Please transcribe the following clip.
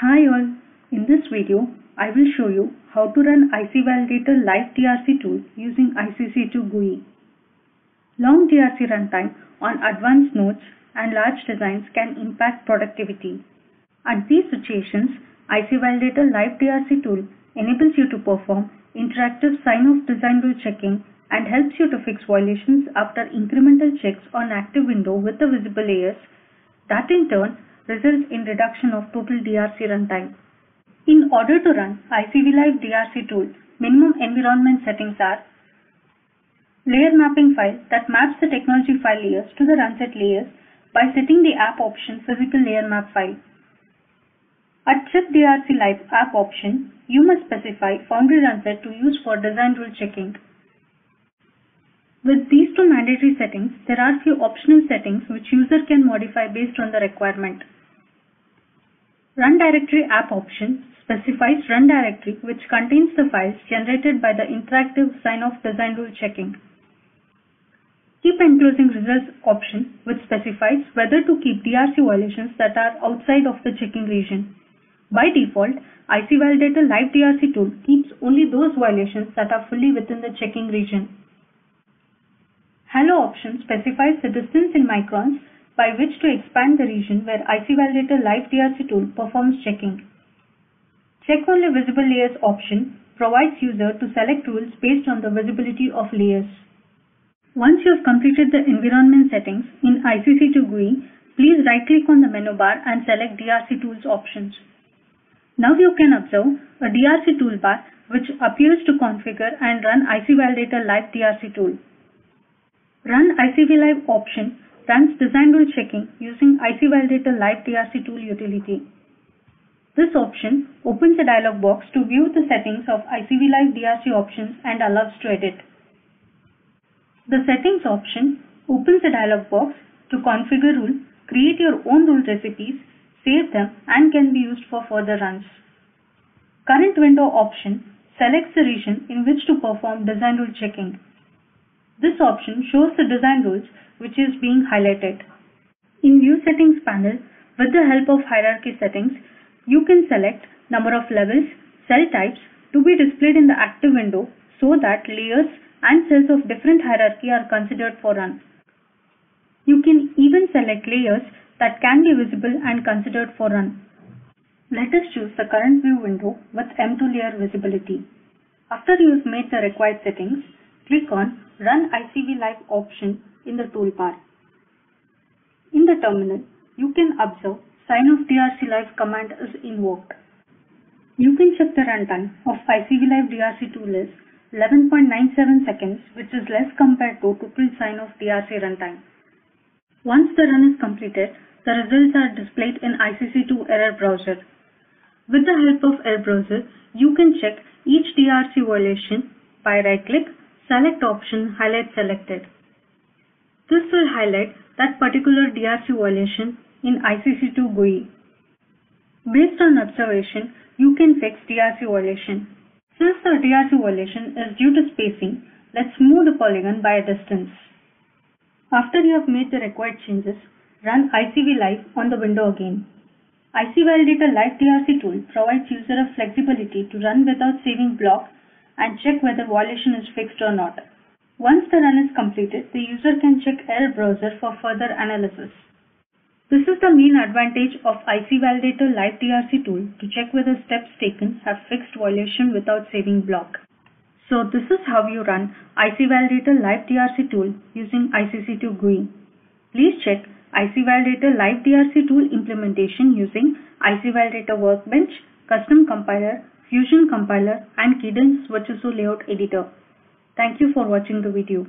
Hi all, in this video I will show you how to run IC Validator Live DRC tool using ICC2 GUI. Long DRC runtime on advanced nodes and large designs can impact productivity. At these situations, IC Validator Live DRC tool enables you to perform interactive sign-off design rule checking and helps you to fix violations after incremental checks on active window with the visible layers that in turn results in reduction of total DRC runtime. In order to run ICV Live DRC tool, minimum environment settings are layer mapping file that maps the technology file layers to the runset layers by setting the app option physical layer map file. At check DRC Live app option, you must specify Foundry runset to use for design rule checking. With these two mandatory settings, there are few optional settings which user can modify based on the requirement. Run directory app option specifies run directory which contains the files generated by the interactive sign-off design rule checking. Keep enclosing results option which specifies whether to keep DRC violations that are outside of the checking region. By default, IC Validator Live DRC tool keeps only those violations that are fully within the checking region. Halo option specifies the distance in microns by which to expand the region where IC Validator Live DRC tool performs checking. Check only visible layers option provides user to select rules based on the visibility of layers. Once you have completed the environment settings in ICC2 GUI, please right click on the menu bar and select DRC tools options. Now you can observe a DRC toolbar which appears to configure and run IC Validator Live DRC tool. Run ICV Live option runs design rule checking using IC Validator Live DRC tool utility. This option opens a dialog box to view the settings of ICV Live DRC options and allows to edit. The settings option opens a dialog box to configure rule, create your own rule recipes, save them and can be used for further runs. Current window option selects the region in which to perform design rule checking. This option shows the design rules which is being highlighted. In View Settings panel, with the help of hierarchy settings, you can select number of levels, cell types to be displayed in the active window so that layers and cells of different hierarchy are considered for run. You can even select layers that can be visible and considered for run. Let us choose the current view window with M2 layer visibility. After you have made the required settings, click on Run ICV Live option in the toolbar. In the terminal, you can observe sign-off DRC Live command is invoked. You can check the runtime of ICV Live DRC tool is 11.97 seconds which is less compared to total sign-off DRC runtime. Once the run is completed, the results are displayed in ICC2 error browser. With the help of error browser, you can check each DRC violation by right click select option highlight selected. This will highlight that particular DRC violation in ICC2 GUI. Based on observation, you can fix DRC violation. Since the DRC violation is due to spacing, let's move the polygon by a distance. After you have made the required changes, run ICV Live on the window again. IC Validator Live DRC tool provides user a flexibility to run without saving block and check whether violation is fixed or not. Once the run is completed, the user can check error browser for further analysis. This is the main advantage of IC Validator Live DRC tool to check whether steps taken have fixed violation without saving block. So this is how you run IC Validator Live DRC tool using ICC2 GUI. Please check IC Validator Live DRC tool implementation using IC Validator Workbench, Custom Compiler, Fusion Compiler and Cadence Virtuoso Layout Editor. Thank you for watching the video.